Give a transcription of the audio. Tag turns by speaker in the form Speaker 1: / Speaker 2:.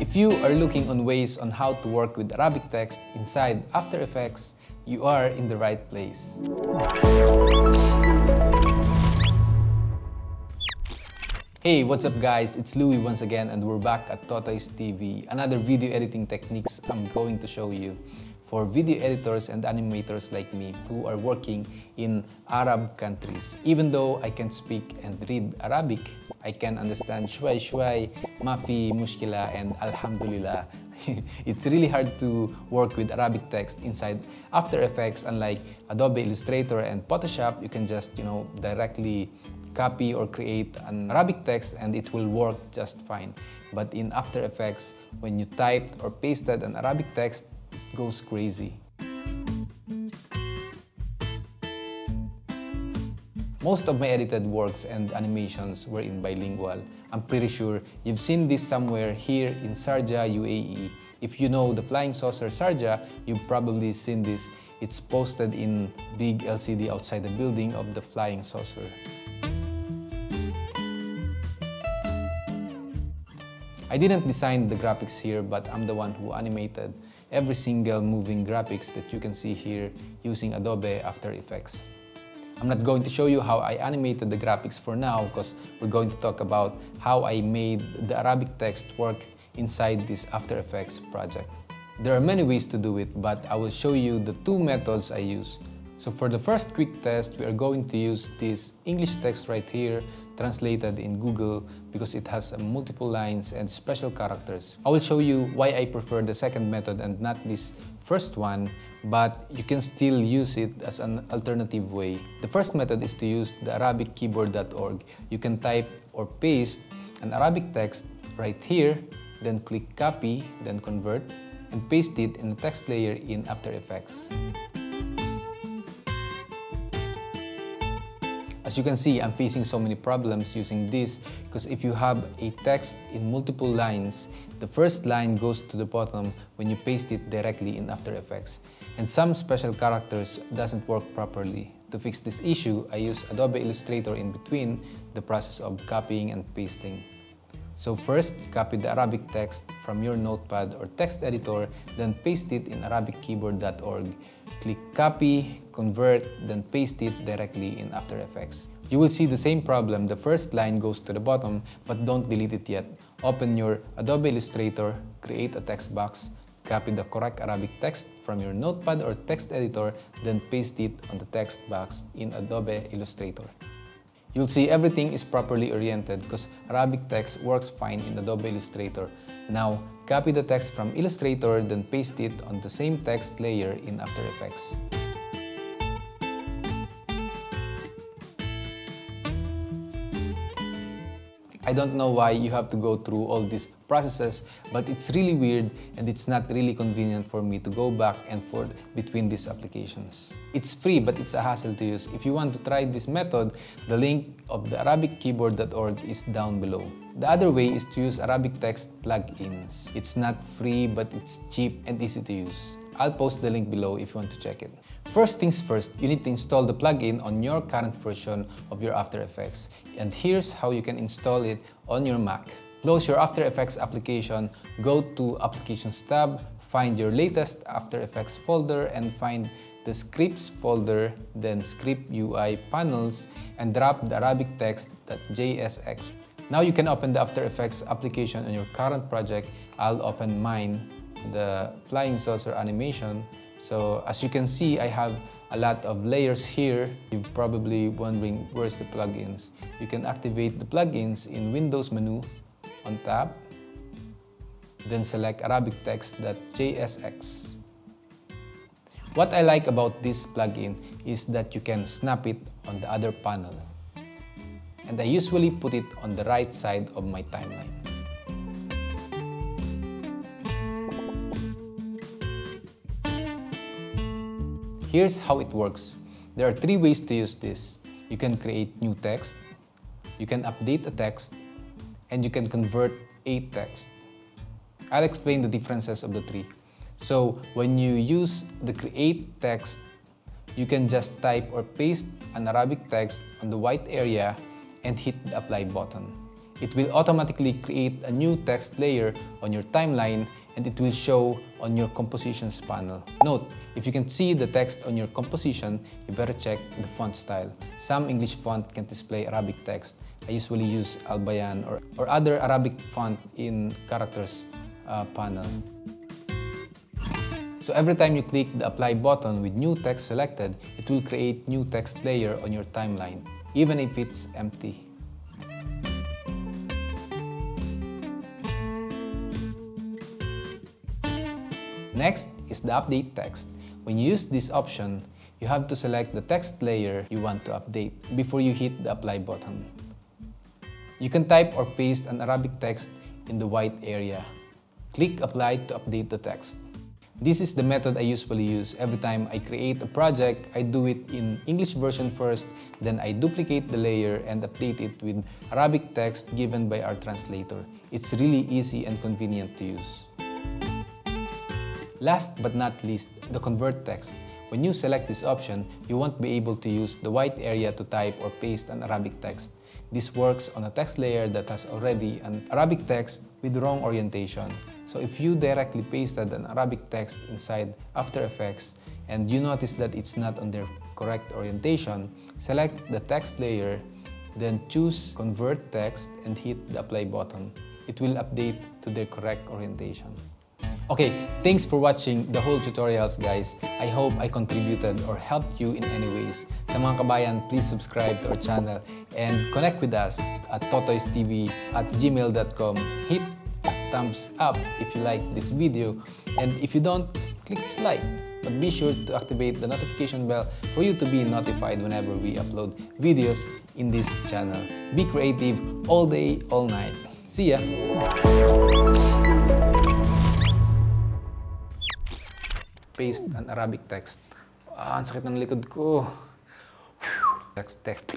Speaker 1: If you are looking on ways on how to work with Arabic text inside After Effects, you are in the right place. Hey, what's up guys? It's Louie once again and we're back at Totoy's TV. Another video editing techniques I'm going to show you for video editors and animators like me who are working in Arab countries. Even though I can speak and read Arabic, I can understand shway shway, mafi, mushkila, and alhamdulillah. it's really hard to work with Arabic text inside After Effects unlike Adobe Illustrator and Photoshop, you can just, you know, directly copy or create an Arabic text and it will work just fine. But in After Effects, when you typed or pasted an Arabic text, goes crazy. Most of my edited works and animations were in bilingual. I'm pretty sure you've seen this somewhere here in Sharjah, UAE. If you know the flying saucer Sharjah, you've probably seen this. It's posted in big LCD outside the building of the flying saucer. I didn't design the graphics here, but I'm the one who animated every single moving graphics that you can see here using Adobe After Effects. I'm not going to show you how I animated the graphics for now because we're going to talk about how I made the Arabic text work inside this After Effects project. There are many ways to do it, but I will show you the two methods I use. So for the first quick test, we are going to use this English text right here translated in Google because it has multiple lines and special characters. I will show you why I prefer the second method and not this first one but you can still use it as an alternative way. The first method is to use the arabickeyboard.org. You can type or paste an Arabic text right here, then click copy, then convert, and paste it in the text layer in After Effects. As you can see, I'm facing so many problems using this because if you have a text in multiple lines, the first line goes to the bottom when you paste it directly in After Effects. And some special characters doesn't work properly. To fix this issue, I use Adobe Illustrator in between the process of copying and pasting. So first, copy the Arabic text from your notepad or text editor, then paste it in arabickeyboard.org. Click copy, convert, then paste it directly in After Effects. You will see the same problem. The first line goes to the bottom, but don't delete it yet. Open your Adobe Illustrator, create a text box, copy the correct Arabic text from your notepad or text editor, then paste it on the text box in Adobe Illustrator. You'll see everything is properly oriented because Arabic text works fine in Adobe Illustrator. Now, copy the text from Illustrator, then paste it on the same text layer in After Effects. I don't know why you have to go through all these processes, but it's really weird and it's not really convenient for me to go back and forth between these applications. It's free, but it's a hassle to use. If you want to try this method, the link of the arabickeyboard.org is down below. The other way is to use Arabic text plugins. It's not free, but it's cheap and easy to use. I'll post the link below if you want to check it. First things first, you need to install the plugin on your current version of your After Effects. And here's how you can install it on your Mac. Close your After Effects application, go to Applications tab, find your latest After Effects folder and find the scripts folder, then script UI panels, and drop the Arabic text.jsx. Now you can open the After Effects application on your current project. I'll open mine, the flying saucer animation. So as you can see, I have a lot of layers here. You're probably wondering where's the plugins. You can activate the plugins in Windows menu on tab, then select Arabic text.jsx. What I like about this plugin is that you can snap it on the other panel. And I usually put it on the right side of my timeline. Here's how it works. There are three ways to use this. You can create new text, you can update a text, and you can convert a text. I'll explain the differences of the three. So when you use the create text, you can just type or paste an Arabic text on the white area and hit the apply button. it will automatically create a new text layer on your timeline and it will show on your compositions panel. Note, if you can see the text on your composition, you better check the font style. Some English font can display Arabic text. I usually use Al Bayan or, or other Arabic font in characters uh, panel. So every time you click the apply button with new text selected, it will create new text layer on your timeline, even if it's empty. Next is the update text. When you use this option, you have to select the text layer you want to update before you hit the apply button. You can type or paste an Arabic text in the white area. Click apply to update the text. This is the method I usually use. Every time I create a project, I do it in English version first, then I duplicate the layer and update it with Arabic text given by our translator. It's really easy and convenient to use. Last but not least, the convert text. When you select this option, you won't be able to use the white area to type or paste an Arabic text. This works on a text layer that has already an Arabic text with wrong orientation. So if you directly pasted an Arabic text inside After Effects and you notice that it's not on their correct orientation, select the text layer, then choose Convert Text and hit the Apply button. It will update to their correct orientation. Okay, thanks for watching the whole tutorials guys. I hope I contributed or helped you in any ways. Sa mga kabayan, please subscribe to our channel and connect with us at totoystv at gmail.com. Hit thumbs up if you like this video and if you don't, click dislike. But be sure to activate the notification bell for you to be notified whenever we upload videos in this channel. Be creative all day, all night. See ya! Paste an Arabic text. Ah, ang sakit ng likod ko. Text, text.